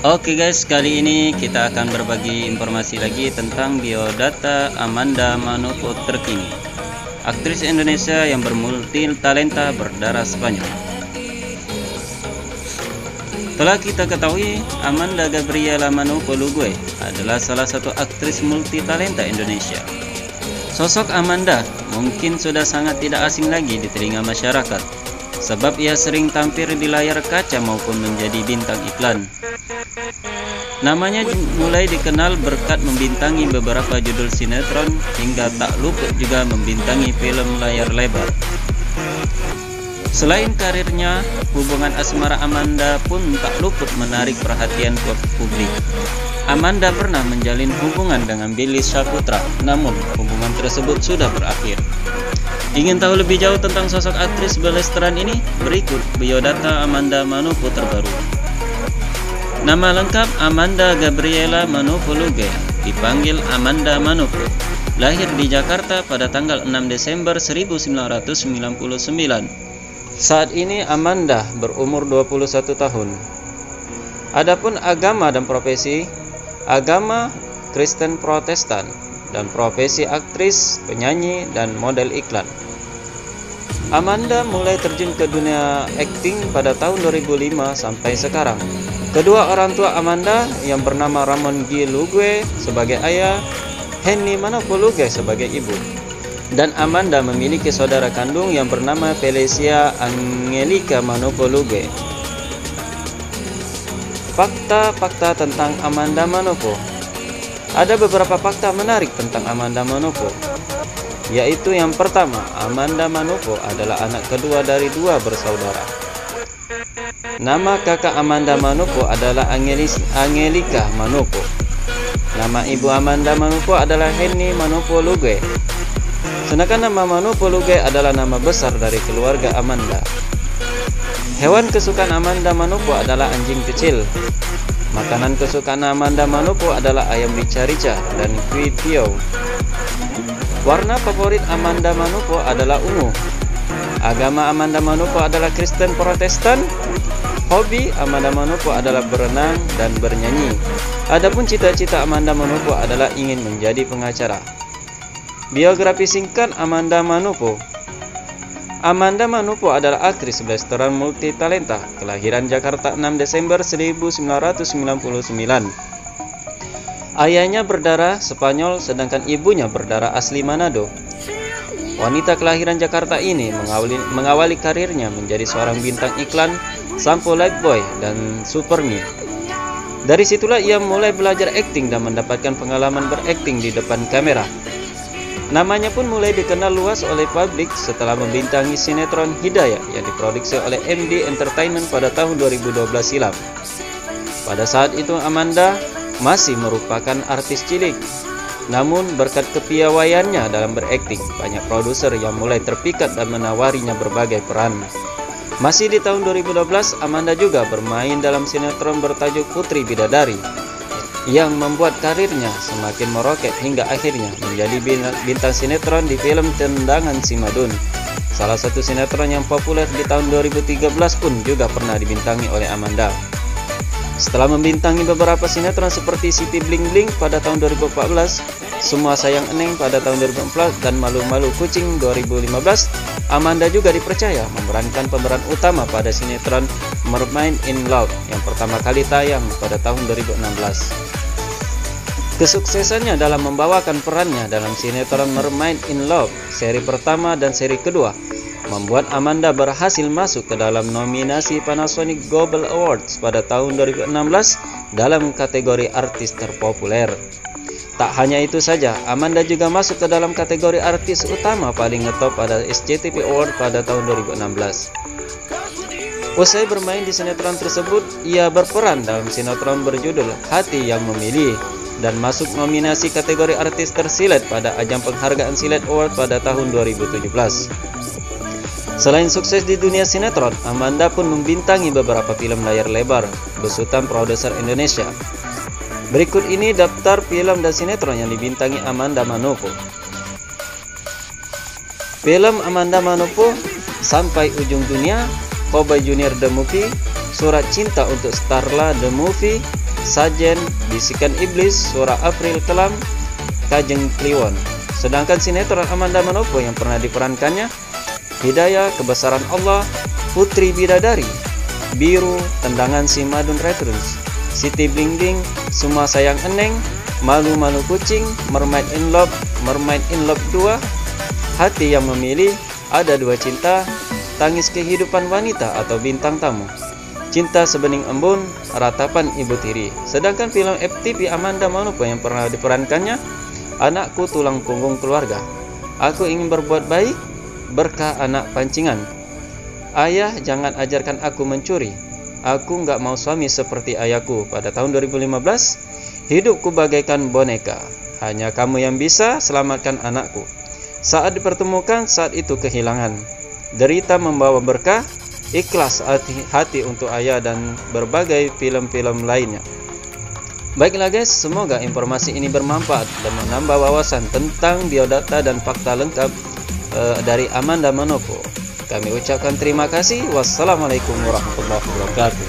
Oke guys, kali ini kita akan berbagi informasi lagi tentang biodata Amanda Manopo terkini. Aktris Indonesia yang bermulti talenta berdarah Spanyol. Telah kita ketahui, Amanda Gabriela Manopo Lugue adalah salah satu aktris multi talenta Indonesia. Sosok Amanda mungkin sudah sangat tidak asing lagi di telinga masyarakat, sebab ia sering tampil di layar kaca maupun menjadi bintang iklan. Namanya mulai dikenal berkat membintangi beberapa judul sinetron hingga tak luput juga membintangi film layar lebar. Selain karirnya, hubungan asmara Amanda pun tak luput menarik perhatian publik. Amanda pernah menjalin hubungan dengan Billy Saputra, namun hubungan tersebut sudah berakhir. Ingin tahu lebih jauh tentang sosok aktris belesteran ini? Berikut biodata Amanda Manopo terbaru. Nama lengkap Amanda Gabriela Luge, dipanggil Amanda Manopo. Lahir di Jakarta pada tanggal 6 Desember 1999. Saat ini Amanda berumur 21 tahun. Adapun agama dan profesi, agama Kristen Protestan dan profesi aktris, penyanyi, dan model iklan. Amanda mulai terjun ke dunia akting pada tahun 2005 sampai sekarang. Kedua orang tua Amanda yang bernama Ramon G. Lugue sebagai ayah, Henny Manopo Lugue sebagai ibu. Dan Amanda memiliki saudara kandung yang bernama Felicia Angelica Manopo Lugue. Fakta-fakta tentang Amanda Manopo Ada beberapa fakta menarik tentang Amanda Manopo yaitu yang pertama, Amanda Manopo adalah anak kedua dari dua bersaudara. Nama kakak Amanda Manopo adalah Angelis, Angelika Manopo. Nama ibu Amanda Manopo adalah Henny Manopo Luge. Sedangkan nama Manopo Luge adalah nama besar dari keluarga Amanda. Hewan kesukaan Amanda Manopo adalah anjing kecil. Makanan kesukaan Amanda Manopo adalah ayam rica-rica dan kue tiaw. Warna favorit Amanda Manopo adalah ungu. Agama Amanda Manopo adalah Kristen Protestan. Hobi Amanda Manopo adalah berenang dan bernyanyi. Adapun cita-cita Amanda Manopo adalah ingin menjadi pengacara. Biografi singkat Amanda Manopo Amanda Manopo adalah aktris blasteran multi talenta, kelahiran Jakarta 6 Desember 1999. Ayahnya berdarah Spanyol sedangkan ibunya berdarah asli Manado. Wanita kelahiran Jakarta ini mengawali, mengawali karirnya menjadi seorang bintang iklan Sampo Boy dan Superme. Dari situlah ia mulai belajar akting dan mendapatkan pengalaman berakting di depan kamera. Namanya pun mulai dikenal luas oleh publik setelah membintangi sinetron Hidayah yang diproduksi oleh MD Entertainment pada tahun 2012 silam. Pada saat itu Amanda masih merupakan artis cilik. Namun berkat kepiawaiannya dalam berakting, banyak produser yang mulai terpikat dan menawarinya berbagai peran. Masih di tahun 2012, Amanda juga bermain dalam sinetron bertajuk Putri Bidadari yang membuat karirnya semakin meroket hingga akhirnya menjadi bintang sinetron di film Tendangan Simadun. Salah satu sinetron yang populer di tahun 2013 pun juga pernah dibintangi oleh Amanda. Setelah membintangi beberapa sinetron seperti Siti Bling Bling pada tahun 2014, Semua Sayang Eneng pada tahun 2014 dan Malu Malu Kucing 2015, Amanda juga dipercaya memerankan pemeran utama pada sinetron Mermaid in Love yang pertama kali tayang pada tahun 2016. Kesuksesannya dalam membawakan perannya dalam sinetron Mermaid in Love seri pertama dan seri kedua membuat Amanda berhasil masuk ke dalam nominasi Panasonic Global Awards pada tahun 2016 dalam kategori artis terpopuler. Tak hanya itu saja, Amanda juga masuk ke dalam kategori artis utama paling ngetop pada SCTV Award pada tahun 2016. Usai bermain di sinetron tersebut, ia berperan dalam sinetron berjudul Hati Yang Memilih dan masuk nominasi kategori artis tersilet pada ajang penghargaan Silet Award pada tahun 2017. Selain sukses di dunia sinetron, Amanda pun membintangi beberapa film layar lebar besutan produser Indonesia. Berikut ini daftar film dan sinetron yang dibintangi Amanda Manopo. Film Amanda Manopo Sampai Ujung Dunia, Cowboy Junior The Movie, Surat Cinta untuk Starla The Movie, Sajen, Bisikan Iblis, Suara April Kelam, Kajeng Kliwon. Sedangkan sinetron Amanda Manopo yang pernah diperankannya, Hidayah, Kebesaran Allah, Putri Bidadari, Biru, Tendangan Si Madun Retrus, Siti Bling Bling, Semua Sayang Eneng, Malu-Malu Kucing, Mermaid in Love, Mermaid in Love 2, Hati yang Memilih, Ada Dua Cinta, Tangis Kehidupan Wanita atau Bintang Tamu. Cinta Sebening Embun, Ratapan Ibu Tiri. Sedangkan film FTV Amanda Manopo yang pernah diperankannya, Anakku Tulang Punggung Keluarga. Aku ingin berbuat baik, berkah anak pancingan. Ayah, jangan ajarkan aku mencuri. Aku nggak mau suami seperti ayahku. Pada tahun 2015, hidupku bagaikan boneka. Hanya kamu yang bisa selamatkan anakku. Saat dipertemukan, saat itu kehilangan. Derita membawa berkah, ikhlas hati, hati untuk ayah dan berbagai film-film lainnya. Baiklah guys, semoga informasi ini bermanfaat dan menambah wawasan tentang biodata dan fakta lengkap uh, dari Amanda Manopo. Kami ucapkan terima kasih. Wassalamualaikum warahmatullahi wabarakatuh.